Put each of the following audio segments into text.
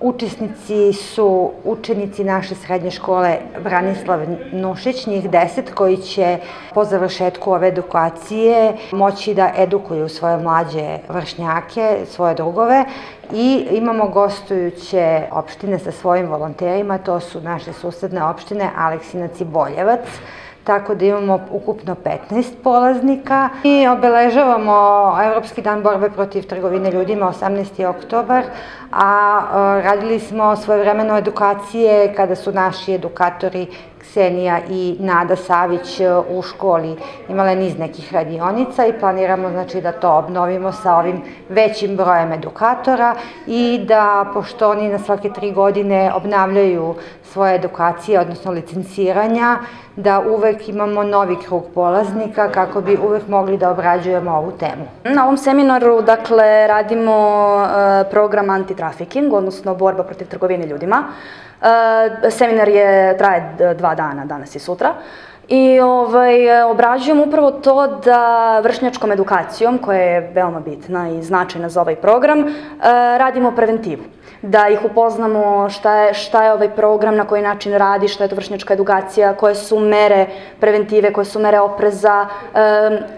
Učesnici su učenici naše srednje škole Branislav Nušić, njih deset, koji će po završetku ove edukacije moći da edukuju svoje mlađe vršnjake, svoje drugove. I imamo gostujuće opštine sa svojim volonterima, to su naše susedne opštine Aleksinac i Boljevac tako da imamo ukupno 15 polaznika i obeležavamo Evropski dan borbe protiv trgovine ljudima 18. oktobar, a radili smo svojevremeno edukacije kada su naši edukatori Ksenija i Nada Savić u školi imale niz nekih radionica i planiramo znači da to obnovimo sa ovim većim brojem edukatora i da pošto oni na svake tri godine obnavljaju svoje edukacije, odnosno licenciranja, da uvek imamo novi krug polaznika kako bi uvek mogli da obrađujemo ovu temu. Na ovom seminaru, dakle, radimo e, program antitrafiking, odnosno borba protiv trgovine ljudima. E, seminar je, traje dva dana, danas i sutra. I ovaj, obrađujem upravo to da vršnjačkom edukacijom, koja je veoma bitna i značajna za ovaj program, e, radimo preventivu da ih upoznamo šta je, šta je ovaj program, na koji način radi, šta je to vršnjačka edukacija, koje su mere preventive, koje su mere opreza,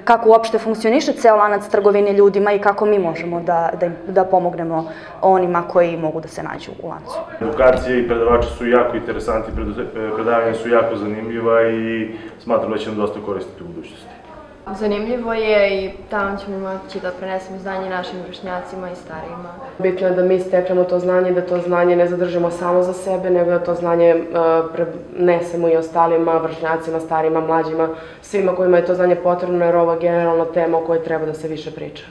kako uopšte funkcioniše ceo lanac trgovine ljudima i kako mi možemo da, da, da pomognemo onima koji mogu da se nađu u lancu. Edukacije i predavači su jako interesanti, predavanja su jako zanimljiva i smatram da će nam dosta koristiti u budućnosti. Zanimljivo je i tamo ćemo moći da prenesemo znanje našim vršnjacima i starijima. Bitno je da mi steknemo to znanje, da to znanje ne zadržimo samo za sebe, nego da to znanje prenesemo i ostalima, vršnjacima, starima, mlađima, svima kojima je to znanje potrebno, jer ovo je generalna tema o kojoj treba da se više priča.